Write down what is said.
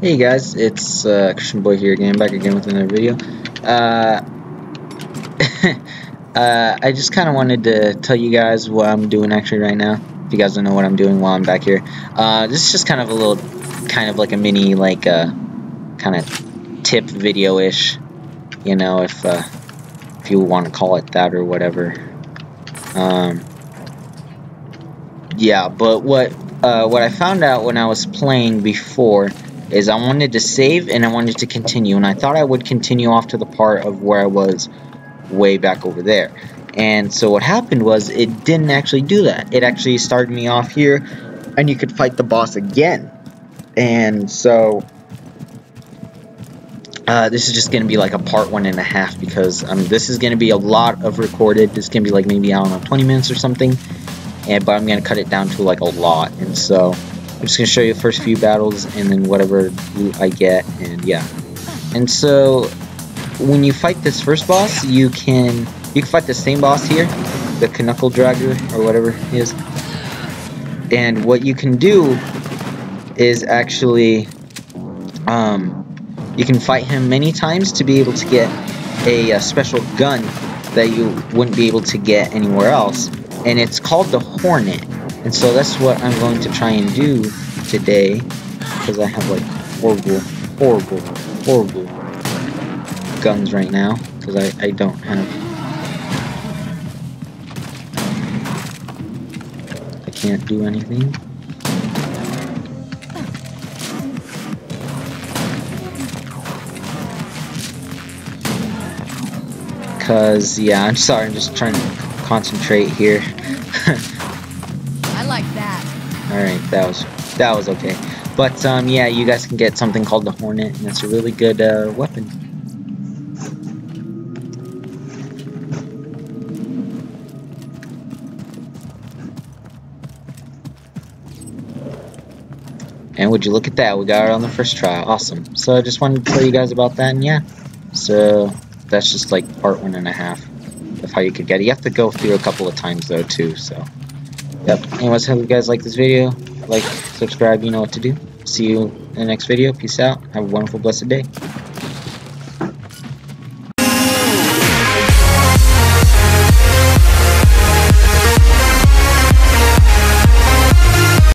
Hey guys, it's uh, Christian Boy here again, back again with another video. Uh, uh, I just kind of wanted to tell you guys what I'm doing actually right now. If you guys don't know what I'm doing while I'm back here. Uh, this is just kind of a little, kind of like a mini, like, uh, kind of tip video-ish. You know, if, uh, if you want to call it that or whatever. Um, yeah, but what, what I found out when I was playing before is I wanted to save and I wanted to continue and I thought I would continue off to the part of where I was way back over there and so what happened was it didn't actually do that it actually started me off here and you could fight the boss again and so uh, this is just going to be like a part one and a half because um, this is going to be a lot of recorded. This can be like maybe, I don't know, 20 minutes or something. And, but I'm going to cut it down to like a lot. And so I'm just going to show you the first few battles and then whatever loot I get, and yeah. And so, when you fight this first boss, you can you can fight the same boss here, the Knuckle Dragger, or whatever is. And what you can do is actually, um, you can fight him many times to be able to get a, a special gun that you wouldn't be able to get anywhere else. And it's called the Hornet and so that's what I'm going to try and do today. Because I have like horrible, horrible, horrible guns right now. Because I, I don't have... I can't do anything. Because, yeah, I'm sorry, I'm just trying to concentrate here. Alright, that was that was okay. But um, yeah, you guys can get something called the Hornet, and it's a really good uh, weapon. And would you look at that, we got it on the first try. Awesome. So I just wanted to tell you guys about that, and yeah. So that's just like part one and a half of how you could get it. You have to go through a couple of times though too, so Yep. Anyways, hope you guys like this video. Like, subscribe, you know what to do. See you in the next video. Peace out. Have a wonderful, blessed day.